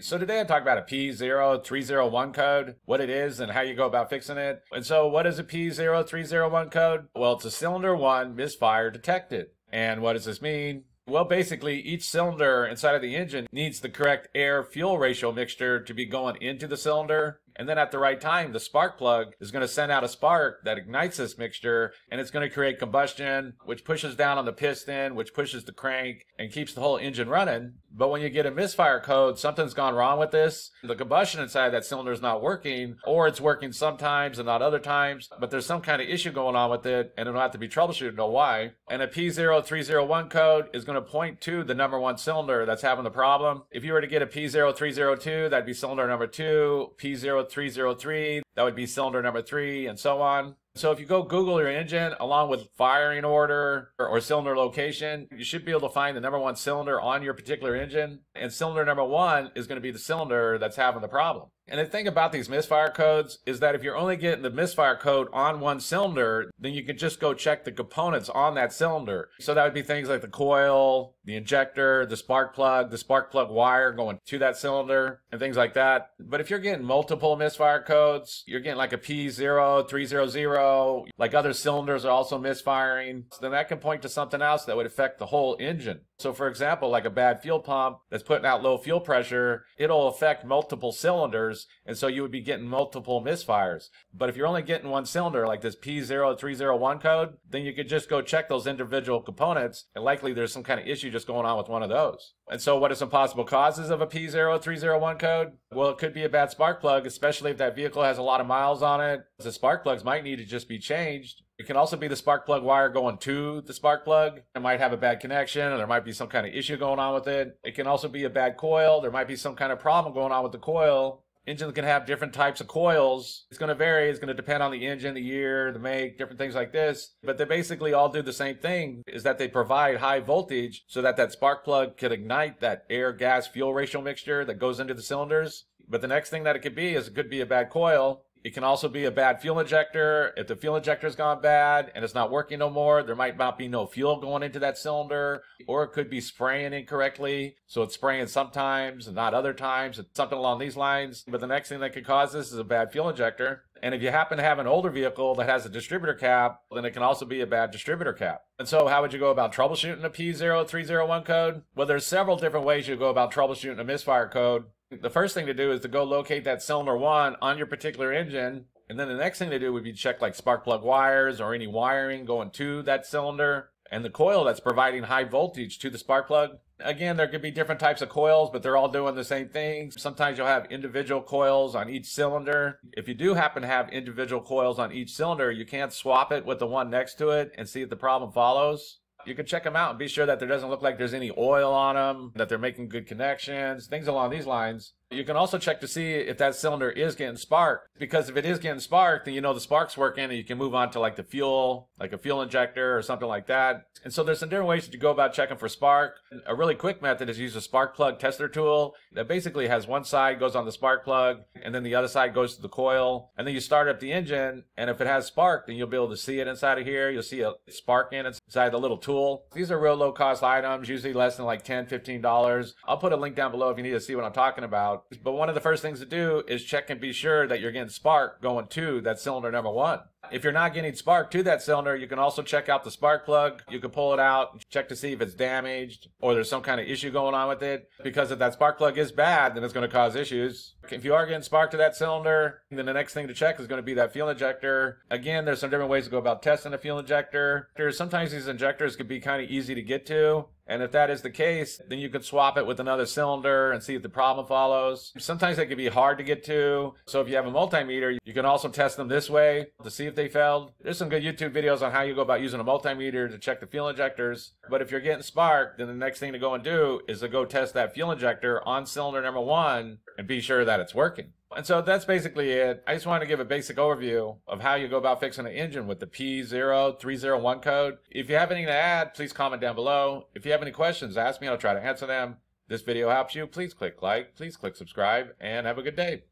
So today I talk about a P0301 code, what it is and how you go about fixing it. And so what is a P0301 code? Well, it's a cylinder 1 misfire detected. And what does this mean? Well, basically, each cylinder inside of the engine needs the correct air fuel ratio mixture to be going into the cylinder and then at the right time, the spark plug is going to send out a spark that ignites this mixture and it's going to create combustion, which pushes down on the piston, which pushes the crank and keeps the whole engine running. But when you get a misfire code, something's gone wrong with this. The combustion inside that cylinder is not working, or it's working sometimes and not other times, but there's some kind of issue going on with it and it'll have to be troubleshooted to know why. And a P0301 code is going to point to the number one cylinder that's having the problem. If you were to get a P0302, that'd be cylinder number two, P03 303, that would be cylinder number three, and so on. So if you go Google your engine along with firing order or, or, cylinder location, you should be able to find the number one cylinder on your particular engine. And cylinder number one is going to be the cylinder that's having the problem. And the thing about these misfire codes is that if you're only getting the misfire code on one cylinder, then you can just go check the components on that cylinder. So that would be things like the coil, the injector, the spark plug, the spark plug wire going to that cylinder, and things like that. But if you're getting multiple misfire codes, you're getting like a P0300, like other cylinders are also misfiring, then that can point to something else that would affect the whole engine. So for example, like a bad fuel pump that's putting out low fuel pressure, it'll affect multiple cylinders and so you would be getting multiple misfires. But if you're only getting one cylinder, like this P0301 code, then you could just go check those individual components, and likely there's some kind of issue just going on with one of those. And so what are some possible causes of a P0301 code? Well, it could be a bad spark plug, especially if that vehicle has a lot of miles on it. The spark plugs might need to just be changed. It can also be the spark plug wire going to the spark plug. It might have a bad connection or there might be some kind of issue going on with it. It can also be a bad coil. There might be some kind of problem going on with the coil engines can have different types of coils. It's going to vary. It's going to depend on the engine, the year, the make, different things like this. But they basically all do the same thing is that they provide high voltage so that that spark plug could ignite that air gas fuel ratio mixture that goes into the cylinders. But the next thing that it could be is it could be a bad coil it can also be a bad fuel injector. If the fuel injector's gone bad and it's not working no more, there might not be no fuel going into that cylinder, or it could be spraying incorrectly. So it's spraying sometimes and not other times, It's something along these lines. But the next thing that could cause this is a bad fuel injector. And if you happen to have an older vehicle that has a distributor cap, then it can also be a bad distributor cap. And so how would you go about troubleshooting a P0301 code? Well, there's several different ways you go about troubleshooting a misfire code. The first thing to do is to go locate that cylinder one on your particular engine. And then the next thing to do would be check like spark plug wires or any wiring going to that cylinder and the coil that's providing high voltage to the spark plug. Again, there could be different types of coils, but they're all doing the same thing. Sometimes you'll have individual coils on each cylinder. If you do happen to have individual coils on each cylinder, you can't swap it with the one next to it and see if the problem follows you can check them out and be sure that there doesn't look like there's any oil on them, that they're making good connections, things along these lines. You can also check to see if that cylinder is getting sparked because if it is getting sparked, then you know the spark's working and you can move on to like the fuel, like a fuel injector or something like that. And so there's some different ways to go about checking for spark. A really quick method is use a spark plug tester tool that basically has one side goes on the spark plug and then the other side goes to the coil. And then you start up the engine and if it has spark, then you'll be able to see it inside of here. You'll see a spark in inside the little tool. These are real low cost items, usually less than like $10, $15. I'll put a link down below if you need to see what I'm talking about. But one of the first things to do is check and be sure that you're getting spark going to that cylinder number one. If you're not getting spark to that cylinder, you can also check out the spark plug. You can pull it out, check to see if it's damaged or there's some kind of issue going on with it. Because if that spark plug is bad, then it's going to cause issues. If you are getting spark to that cylinder, then the next thing to check is going to be that fuel injector. Again, there's some different ways to go about testing a fuel injector. Sometimes these injectors can be kind of easy to get to. And if that is the case, then you could swap it with another cylinder and see if the problem follows. Sometimes they can be hard to get to. So if you have a multimeter, you can also test them this way to see if they failed. There's some good YouTube videos on how you go about using a multimeter to check the fuel injectors. But if you're getting spark, then the next thing to go and do is to go test that fuel injector on cylinder number one and be sure that it's working. And so that's basically it. I just wanted to give a basic overview of how you go about fixing an engine with the P0301 code. If you have anything to add, please comment down below. If you have any questions, ask me. I'll try to answer them. This video helps you. Please click like, please click subscribe, and have a good day.